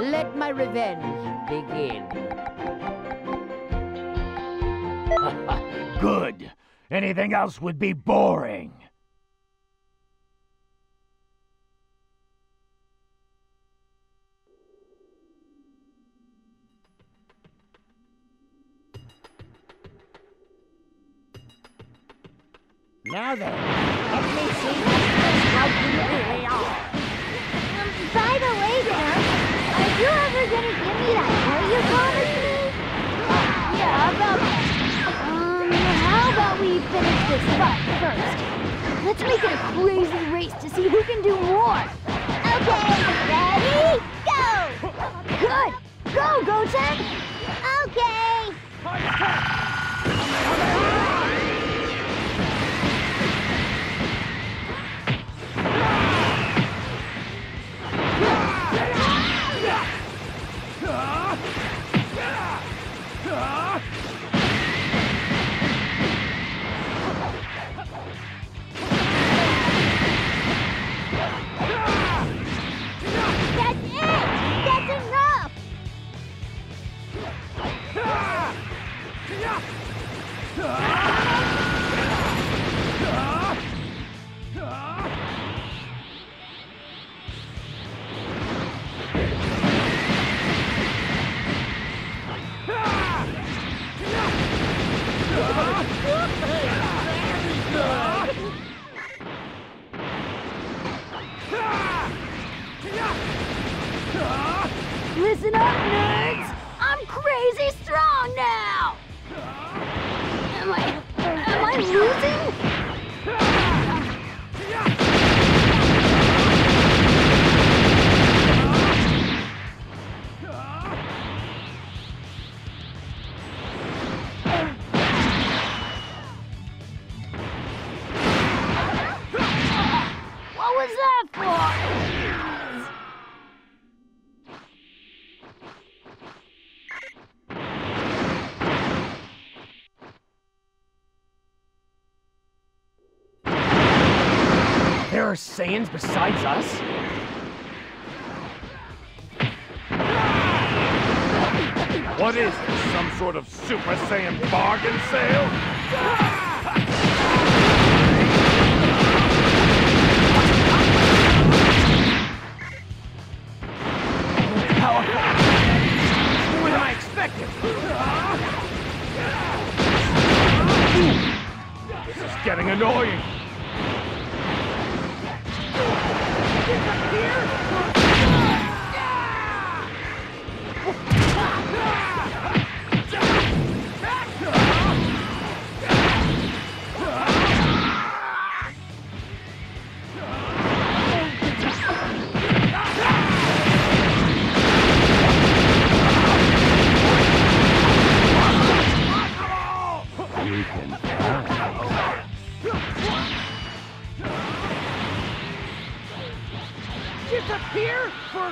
Let my revenge begin. Good. Anything else would be boring. Now then, let me see how you really ever gonna give me that toy you promised me? Yeah, about. Um, how about we finish this fight first? Let's make it a crazy race to see who can do more. Okay, ready, go! Good! Go, Goten! Okay! Am I There are Saiyans besides us? What is this, some sort of Super Saiyan bargain sale? More than I expected. This is getting annoying.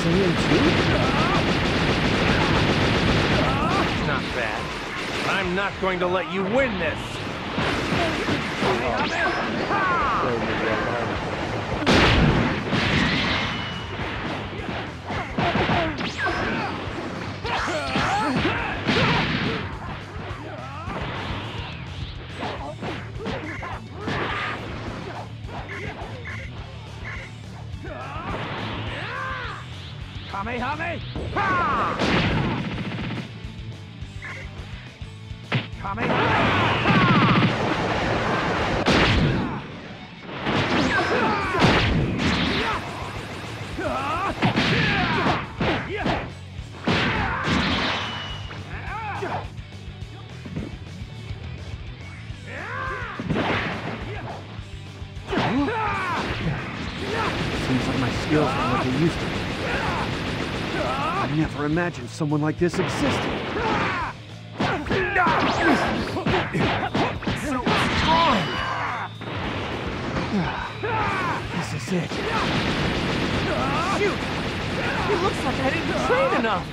Saiyan 2? Not bad. I'm not going to let you win this. Kamehame! Ha! Kamehame! Seems like my skills are what they used to be. I never imagined someone like this existed. So strong! This is it. Shoot! It looks like I didn't train enough.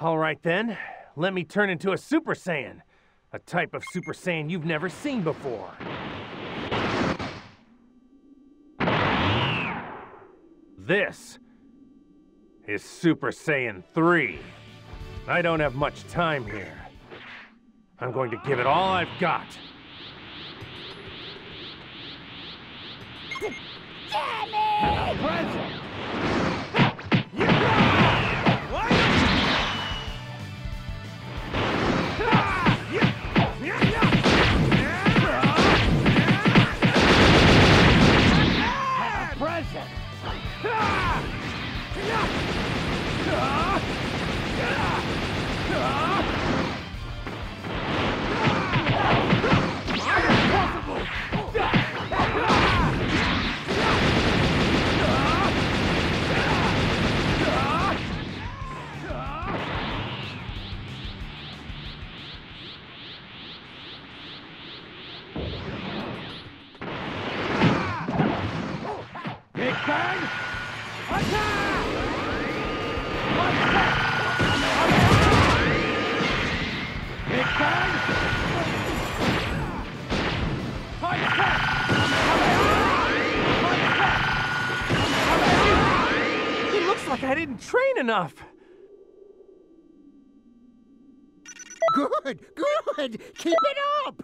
All right then, let me turn into a Super Saiyan. A type of Super Saiyan you've never seen before. This is Super Saiyan 3. I don't have much time here. I'm going to give it all I've got. Damn Big like I didn't train enough. Good, good. Keep it up.